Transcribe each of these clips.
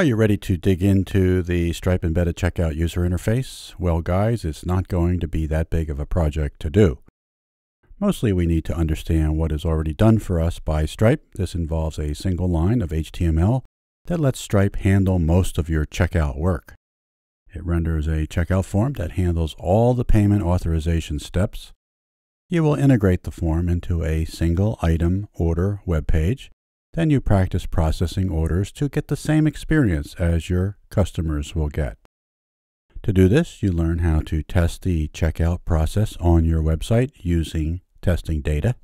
Are you ready to dig into the Stripe embedded checkout user interface? Well, guys, it's not going to be that big of a project to do. Mostly we need to understand what is already done for us by Stripe. This involves a single line of HTML that lets Stripe handle most of your checkout work. It renders a checkout form that handles all the payment authorization steps. You will integrate the form into a single item order web page then you practice processing orders to get the same experience as your customers will get. To do this, you learn how to test the checkout process on your website using testing data.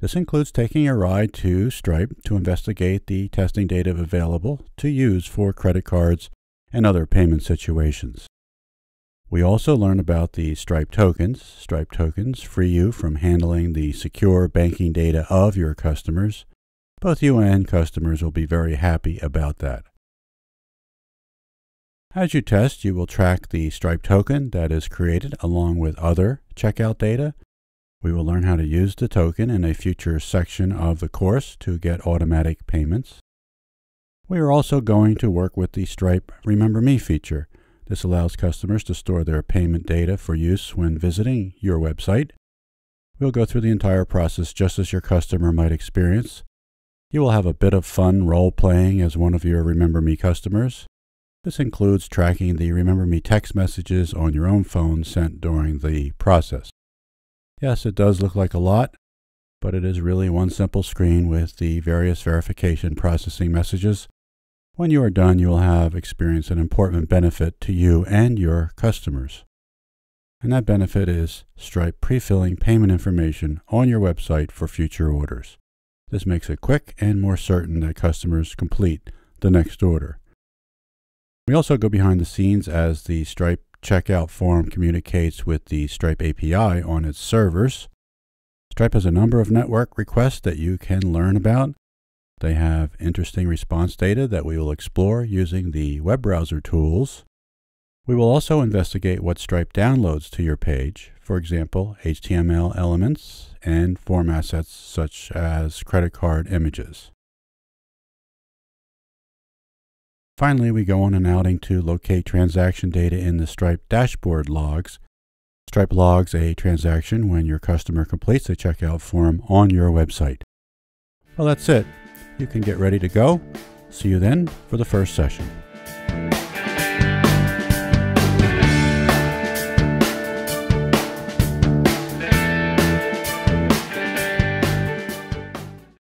This includes taking a ride to Stripe to investigate the testing data available to use for credit cards and other payment situations. We also learn about the Stripe tokens. Stripe tokens free you from handling the secure banking data of your customers both you and customers will be very happy about that. As you test, you will track the Stripe token that is created along with other checkout data. We will learn how to use the token in a future section of the course to get automatic payments. We are also going to work with the Stripe Remember Me feature. This allows customers to store their payment data for use when visiting your website. We'll go through the entire process just as your customer might experience you will have a bit of fun role playing as one of your Remember Me customers. This includes tracking the Remember Me text messages on your own phone sent during the process. Yes, it does look like a lot, but it is really one simple screen with the various verification processing messages. When you are done, you will have experienced an important benefit to you and your customers. And that benefit is Stripe pre-filling payment information on your website for future orders. This makes it quick and more certain that customers complete the next order. We also go behind the scenes as the Stripe checkout form communicates with the Stripe API on its servers. Stripe has a number of network requests that you can learn about. They have interesting response data that we will explore using the web browser tools. We will also investigate what Stripe downloads to your page, for example, HTML elements and form assets such as credit card images. Finally, we go on an outing to locate transaction data in the Stripe dashboard logs. Stripe logs a transaction when your customer completes a checkout form on your website. Well, that's it. You can get ready to go. See you then for the first session.